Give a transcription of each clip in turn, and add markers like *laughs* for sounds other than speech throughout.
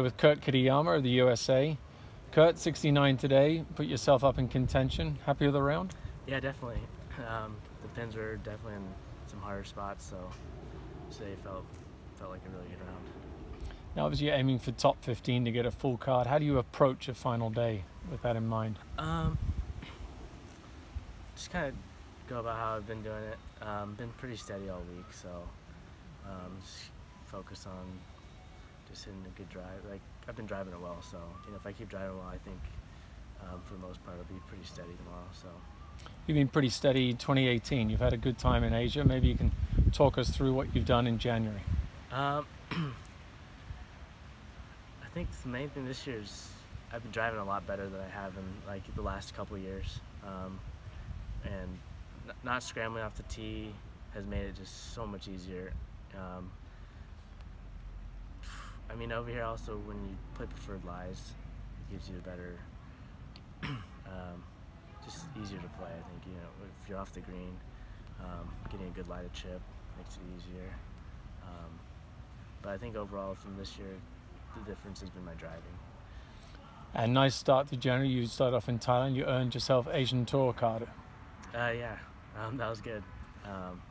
With Kurt Kitayama of the USA. Kurt, 69 today, put yourself up in contention. Happy with the round? Yeah, definitely. Um, the pins were definitely in some harder spots, so today felt felt like a really good round. Now, obviously, you're aiming for top 15 to get a full card. How do you approach a final day with that in mind? Um, just kind of go about how I've been doing it. Um, been pretty steady all week, so um, just focus on just hitting a good drive. Like I've been driving it well, so you know if I keep driving well, I think um, for the most part it'll be pretty steady tomorrow. So You've been pretty steady 2018. You've had a good time in Asia. Maybe you can talk us through what you've done in January. um, *clears throat* I think the main thing this year is I've been driving a lot better than I have in like the last couple years, um, and not scrambling off the tee has made it just so much easier. Um, I mean, over here also when you play preferred lies, it gives you a better, *clears throat* um, just easier to play. I think you know if you're off the green, um, getting a good lie to chip makes it easier. Um, but I think overall from this year, the difference has been my driving. And nice start to January. You started off in Thailand. You earned yourself Asian Tour card. Uh, yeah, um, that was good. Um,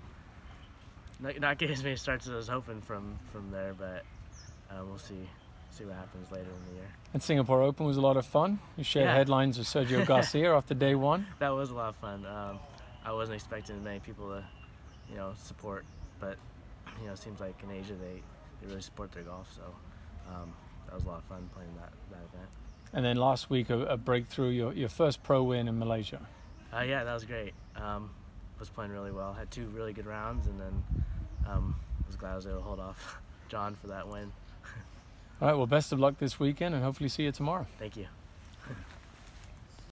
not, not getting as many starts as I was hoping from from there, but uh, we'll see see what happens later in the year. And Singapore Open was a lot of fun. You shared Yeah. headlines with Sergio *laughs* Garcia after day one. *laughs* That was a lot of fun. Um, I wasn't expecting many people to, you know, support, but you know, it seems like in Asia they, they really support their golf. So um, that was a lot of fun playing that that event. And then last week, a, a breakthrough, your, your first pro win in Malaysia. Uh, yeah, that was great. Um, was playing really well. Had two really good rounds, and then um, was glad I was able to hold off *laughs* John for that win. All right, well, best of luck this weekend and hopefully see you tomorrow. Thank you.